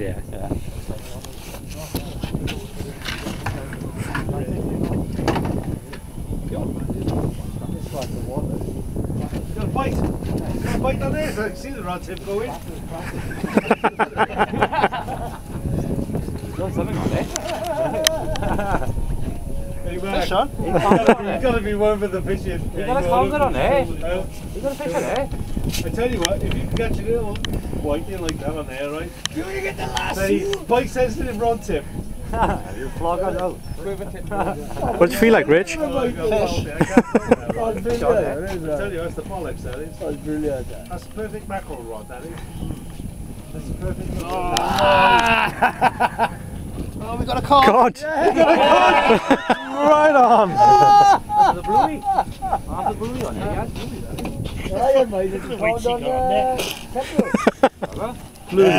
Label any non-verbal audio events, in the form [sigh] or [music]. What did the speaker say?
Yeah. Yeah. Bite. Bite down there. So I can see the rod tip going. Got something on there. [laughs] Hey, man. Fish on? You've got to be one for the fishing. You've got a conger on there. Uh, You got a fish on there? I tell you what, if you can catch a little whiting like that on there, right? You get the last Say, bite sensitive rod tip. [laughs] You flog on out. What's it feel like, Rich? Oh, I got. I can't do that Oh, rod. brilliant, I tell you, that's the pollux, that is. That's brilliant. that. That's a perfect mackerel rod, that is. That's a perfect. [laughs] Oh, we got a cod. God! right [laughs] on! The bluey. Half the bluey on there, yeah. Right, mate, it's a cod on there. Bluey.